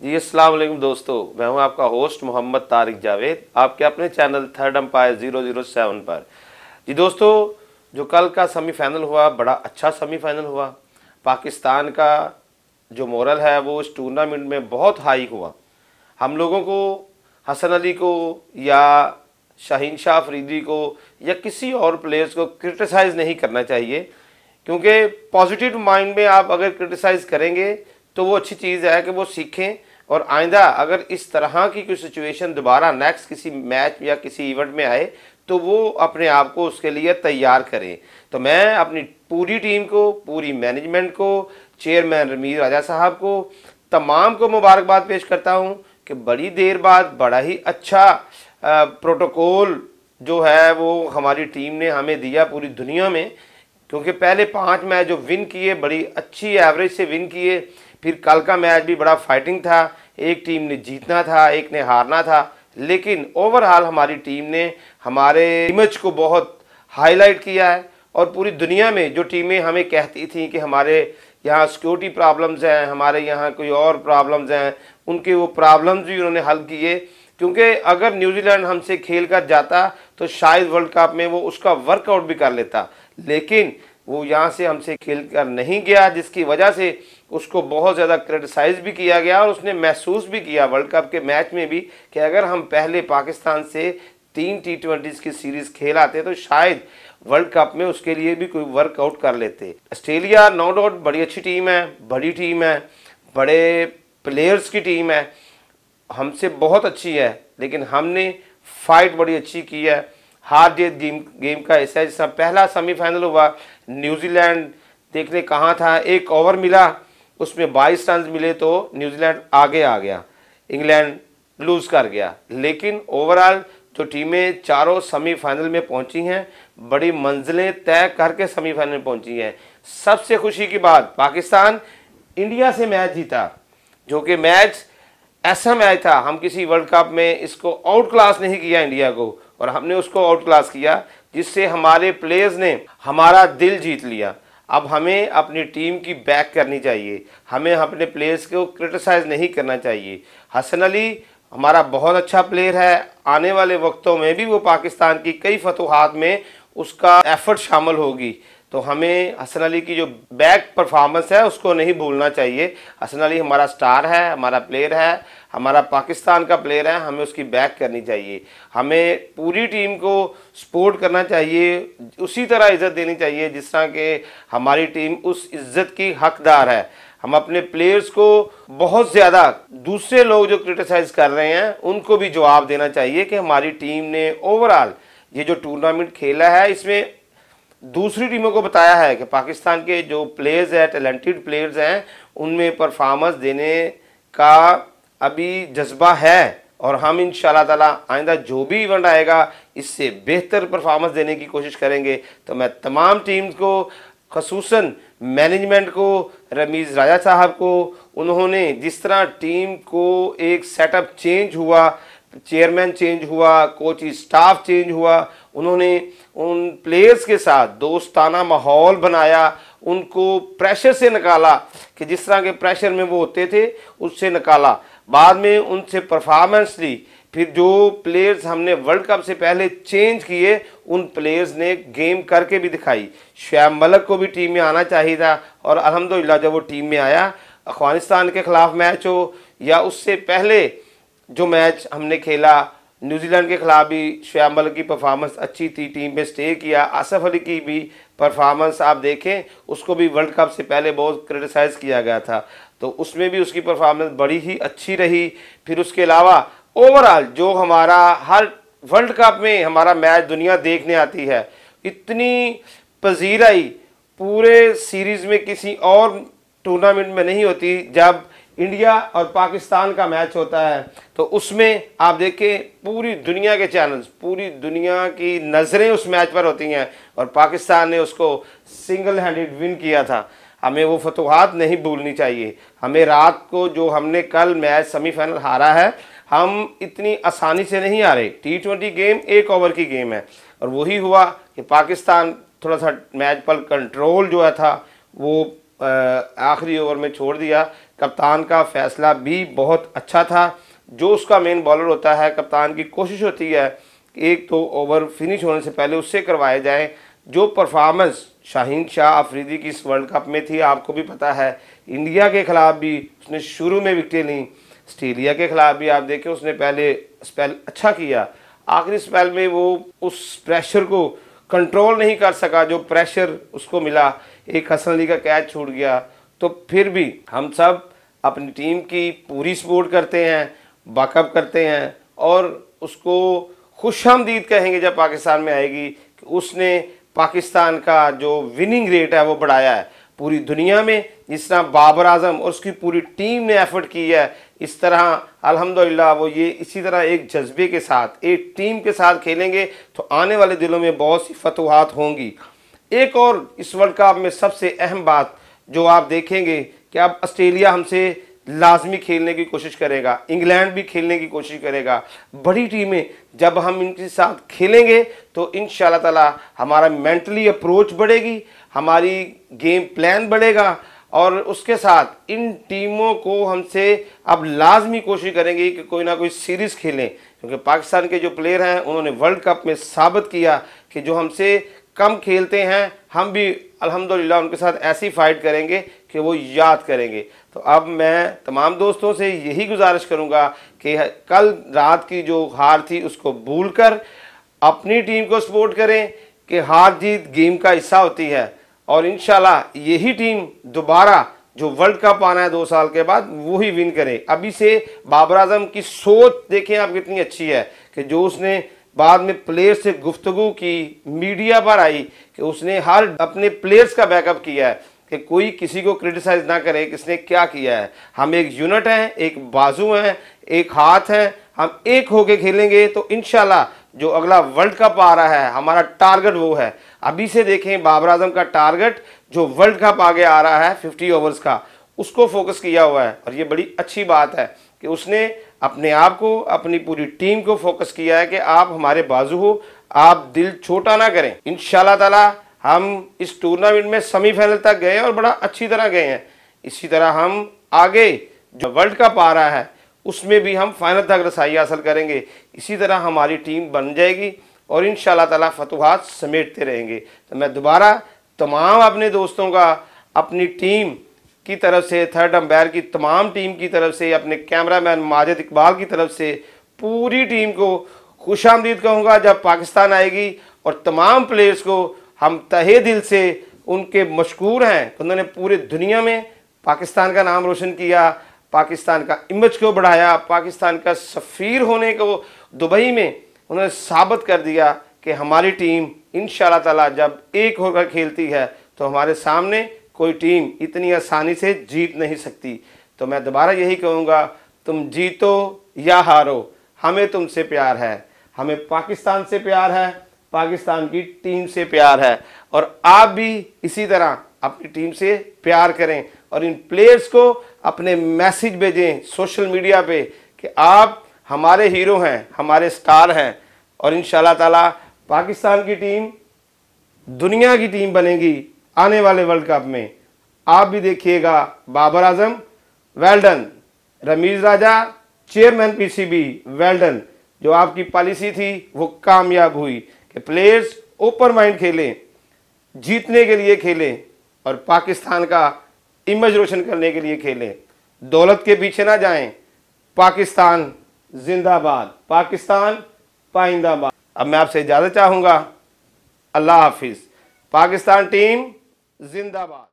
जी वालेकुम दोस्तों। मैं हूँ आपका होस्ट मोहम्मद तारिक जावेद। आपके अपने channel third umpire zero zero seven पर। जी दोस्तों, जो कल का सेमीफाइनल हुआ, बड़ा अच्छा सेमीफाइनल हुआ। पाकिस्तान का जो मोरल है, वो इस टूर्नामेंट में बहुत हाई हुआ। हम लोगों को, हसन अली को, या शाहीन शाह अफरीदी को, या किसी और प्लेयर्स को क्रिटिसाइज़ नहीं करना चाहिए। क्योंकि पॉजिटिव माइंड में आप अगर क्रिटिसाइज़ करेंगे तो वो अच्छी चीज़ है कि वो सीखें। और आइंदा अगर इस तरह की कोई सिचुएशन दोबारा नेक्स्ट किसी मैच या किसी इवेंट में आए तो वो अपने आप को उसके लिए तैयार करें। तो मैं अपनी पूरी टीम को, पूरी मैनेजमेंट को चेयरमैन रमीर राजा साहब को, तमाम को मुबारकबाद पेश करता हूँ कि बड़ी देर बाद बड़ा ही अच्छा प्रोटोकॉल जो है वो हमारी टीम ने हमें दिया पूरी दुनिया में। क्योंकि पहले पाँच मैच जो विन किए, बड़ी अच्छी एवरेज से विन किए, फिर कल का मैच भी बड़ा फाइटिंग था। एक टीम ने जीतना था, एक ने हारना था, लेकिन ओवरऑल हमारी टीम ने हमारे इमेज को बहुत हाईलाइट किया है और पूरी दुनिया में जो टीमें हमें कहती थी कि हमारे यहाँ सिक्योरिटी प्रॉब्लम्स हैं, हमारे यहाँ कोई और प्रॉब्लम्स हैं, उनके वो प्रॉब्लम्स भी उन्होंने हल किए। क्योंकि अगर न्यूजीलैंड हमसे खेल कर जाता तो शायद वर्ल्ड कप में वो उसका वर्कआउट भी कर लेता। लेकिन वो यहाँ से हमसे खेल कर नहीं गया, जिसकी वजह से उसको बहुत ज़्यादा क्रिटिसाइज भी किया गया और उसने महसूस भी किया वर्ल्ड कप के मैच में भी कि अगर हम पहले पाकिस्तान से तीन टी ट्वेंटीज़ की सीरीज़ खेल आते तो शायद वर्ल्ड कप में उसके लिए भी कोई वर्कआउट कर लेते। ऑस्ट्रेलिया नो डाउट बड़ी अच्छी टीम है, बड़ी टीम है, बड़े प्लेयर्स की टीम है, हमसे बहुत अच्छी है, लेकिन हमने फाइट बड़ी अच्छी की है। हार जीत गेम गेम का हिस्सा है जिसका पहला सेमीफाइनल हुआ। न्यूजीलैंड देखने कहाँ था। एक ओवर मिला, उसमें 22 रन मिले तो न्यूजीलैंड आगे आ गया। इंग्लैंड लूज कर गया। लेकिन ओवरऑल जो टीमें चारों सेमीफाइनल में पहुँची हैं, बड़ी मंजिलें तय करके सेमीफाइनल में पहुँची हैं। सबसे खुशी की बात, पाकिस्तान इंडिया से मैच जीता, जो कि मैच ऐसा मैच था, हम किसी वर्ल्ड कप में इसको आउट क्लास नहीं किया इंडिया को। और हमने उसको आउट क्लास किया, जिससे हमारे प्लेयर्स ने हमारा दिल जीत लिया। अब हमें अपनी टीम की बैक करनी चाहिए। हमें अपने प्लेयर्स को क्रिटिसाइज नहीं करना चाहिए। हसन अली हमारा बहुत अच्छा प्लेयर है। आने वाले वक्तों में भी वो पाकिस्तान की कई फतवाहत में उसका एफर्ट शामिल होगी। तो हमें हसन अली की जो बैक परफॉर्मेंस है, उसको नहीं भूलना चाहिए। हसन अली हमारा स्टार है, हमारा प्लेयर है, हमारा पाकिस्तान का प्लेयर है, हमें उसकी बैक करनी चाहिए। हमें पूरी टीम को सपोर्ट करना चाहिए, उसी तरह इज़्ज़त देनी चाहिए, जिस तरह के हमारी टीम उस इज़्ज़त की हकदार है। हम अपने प्लेयर्स को बहुत ज़्यादा, दूसरे लोग जो क्रिटिसाइज कर रहे हैं, उनको भी जवाब देना चाहिए कि हमारी टीम ने ओवरऑल ये जो टूर्नामेंट खेला है, इसमें दूसरी टीमों को बताया है कि पाकिस्तान के जो प्लेयर्स हैं टैलेंटेड प्लेयर्स हैं, उनमें परफॉर्मेंस देने का अभी जज्बा है और हम इन ताला आइंदा जो भी इवेंट आएगा, इससे बेहतर परफॉर्मेंस देने की कोशिश करेंगे। तो मैं तमाम टीम्स को खसूस मैनेजमेंट को, रमीज़ राजा साहब को, उन्होंने जिस तरह टीम को एक सेटअप चेंज हुआ चेयरमैन चेंज हुआ कोच स्टाफ चेंज हुआ, उन्होंने उन प्लेयर्स के साथ दोस्ताना माहौल बनाया, उनको प्रेशर से निकाला कि जिस तरह के प्रेशर में वो होते थे, उससे निकाला। बाद में उनसे परफॉर्मेंस ली। फिर जो प्लेयर्स हमने वर्ल्ड कप से पहले चेंज किए, उन प्लेयर्स ने गेम करके भी दिखाई। शैम मलक को भी टीम में आना चाहिए था और अलहमदिल्ला जब वो टीम में आया, अफ़गानिस्तान के ख़िलाफ़ मैच हो या उससे पहले जो मैच हमने खेला, न्यूजीलैंड के खिलाफ भी श्यामल की परफॉर्मेंस अच्छी थी टीम में स्टे किया। आसफ अली की भी परफॉर्मेंस आप देखें, उसको भी वर्ल्ड कप से पहले बहुत क्रिटिसाइज़ किया गया था। तो उसमें भी उसकी परफॉर्मेंस बड़ी ही अच्छी रही। फिर उसके अलावा ओवरऑल जो हमारा, हर वर्ल्ड कप में हमारा मैच दुनिया देखने आती है, इतनी पजीराई पूरे सीरीज़ में किसी और टूर्नामेंट में नहीं होती। जब इंडिया और पाकिस्तान का मैच होता है तो उसमें आप देखें पूरी दुनिया के चैनल्स पूरी दुनिया की नज़रें उस मैच पर होती हैं और पाकिस्तान ने उसको सिंगल हैंडेड विन किया था। हमें वो फतवाहत नहीं भूलनी चाहिए। हमें रात को जो हमने कल मैच सेमीफाइनल हारा है, हम इतनी आसानी से नहीं हारे। टी ट्वेंटी गेम एक ओवर की गेम है। और वही हुआ कि पाकिस्तान थोड़ा सा मैच पर कंट्रोल जो है था, वो आखिरी ओवर में छोड़ दिया। कप्तान का फैसला भी बहुत अच्छा था। जो उसका मेन बॉलर होता है, कप्तान की कोशिश होती है कि एक तो ओवर फिनिश होने से पहले उससे करवाए जाएँ। जो परफॉर्मेंस शाहीन शाह अफरीदी की इस वर्ल्ड कप में थी, आपको भी पता है, इंडिया के खिलाफ भी उसने शुरू में विकटें ली। ऑस्ट्रेलिया के खिलाफ भी आप देखें, उसने पहले स्पेल अच्छा किया। आखिरी स्पेल में वो उस प्रेशर को कंट्रोल नहीं कर सका, जो प्रेशर उसको मिला। एक हसन अली का कैच छूट गया। तो फिर भी हम सब अपनी टीम की पूरी सपोर्ट करते हैं बाकअप करते हैं और उसको खुश हमदीद कहेंगे जब पाकिस्तान में आएगी कि उसने पाकिस्तान का जो विनिंग रेट है वो बढ़ाया है। पूरी दुनिया में जिस तरह बाबर आज़म और उसकी पूरी टीम ने एफर्ट की है, इस तरह अल्हम्दुलिल्लाह वो ये इसी तरह एक जज्बे के साथ, एक टीम के साथ खेलेंगे तो आने वाले दिनों में बहुत सी फतवाहत होंगी। एक और इस वर्ल्ड कप में सबसे अहम बात जो आप देखेंगे कि अब ऑस्ट्रेलिया हमसे लाजमी खेलने की कोशिश करेगा, इंग्लैंड भी खेलने की कोशिश करेगा। बड़ी टीमें जब हम इनके साथ खेलेंगे तो इन ताला हमारा मेंटली अप्रोच बढ़ेगी, हमारी गेम प्लान बढ़ेगा और उसके साथ इन टीमों को हमसे अब लाजमी कोशिश करेंगे कि कोई ना कोई सीरीज़ खेलें। क्योंकि पाकिस्तान के जो प्लेयर हैं, उन्होंने वर्ल्ड कप में साबित किया कि जो हमसे कम खेलते हैं, हम भी अल्हम्दुलिल्लाह, उनके साथ ऐसी फाइट करेंगे कि वो याद करेंगे। तो अब मैं तमाम दोस्तों से यही गुजारिश करूँगा कि कल रात की जो हार थी, उसको भूल कर अपनी टीम को सपोर्ट करें कि हार जीत गेम का हिस्सा होती है। और इन यही टीम दोबारा जो वर्ल्ड कप आना है दो साल के बाद, वही विन करे। अभी से बाबर आज़म की सोच देखें आप कितनी अच्छी है कि जो उसने बाद में प्लेयर से गुफ्तगु की मीडिया पर आई कि उसने हर अपने प्लेयर्स का बैकअप किया है कि कोई किसी को क्रिटिसाइज ना करे किसने क्या किया है। हम एक यूनिट हैं, एक बाजू हैं, एक हाथ हैं, हम एक होके खेलेंगे तो इनशाला जो अगला वर्ल्ड कप आ रहा है, हमारा टारगेट वो है। अभी से देखें, बाबर आज़म का टारगेट जो वर्ल्ड कप आगे आ रहा है फिफ्टी ओवर्स का, उसको फोकस किया हुआ है और ये बड़ी अच्छी बात है। कि उसने अपने आप को, अपनी पूरी टीम को फोकस किया है कि आप हमारे बाजू हो, आप दिल छोटा ना करें। इन ताला हम इस टूर्नामेंट में सेमीफाइनल तक गए और बड़ा अच्छी तरह गए हैं। इसी तरह हम आगे जो वर्ल्ड कप आ रहा है, उसमें भी हम फाइनल तक रसाई हासिल करेंगे। इसी तरह हमारी टीम बन जाएगी और इन ताला फतवाहत समेटते रहेंगे। तो मैं दोबारा तमाम अपने दोस्तों का, अपनी टीम की तरफ़ से, थर्ड अम्पायर की तमाम टीम की तरफ़ से, अपने कैमरामैन माजिद इकबाल की तरफ़ से पूरी टीम को खुश आमदीद कहूँगा जब पाकिस्तान आएगी और तमाम प्लेयर्स को हम तहे दिल से उनके मशहूर हैं। उन्होंने पूरे दुनिया में पाकिस्तान का नाम रोशन किया, पाकिस्तान का इमेज को बढ़ाया, पाकिस्तान का सफ़ीर होने को दुबई में उन्होंने साबित कर दिया कि हमारी टीम इन ताला जब एक होकर खेलती है तो हमारे सामने कोई टीम इतनी आसानी से जीत नहीं सकती। तो मैं दोबारा यही कहूँगा, तुम जीतो या हारो, हमें तुमसे प्यार है। हमें पाकिस्तान से प्यार है, पाकिस्तान की टीम से प्यार है। और आप भी इसी तरह अपनी टीम से प्यार करें और इन प्लेयर्स को अपने मैसेज भेजें सोशल मीडिया पे कि आप हमारे हीरो हैं, हमारे स्टार हैं और इन ताला पाकिस्तान की टीम दुनिया की टीम बनेगी। आने वाले वर्ल्ड कप में। आप भी देखिएगा Babar Azam well done Rameez Raja chairman PCB well done जो आपकी पॉलिसी थी, वो कामयाब हुई कि प्लेयर्स ओपन माइंड खेलें, जीतने के लिए खेलें और पाकिस्तान का इमेज रोशन करने के लिए खेलें। दौलत के पीछे ना जाएँ। पाकिस्तान जिंदाबाद। पाकिस्तान पाइंदाबाद। अब मैं आपसे इजाज़त चाहूँगा। अल्लाह हाफिज़। पाकिस्तान टीम जिंदाबाद।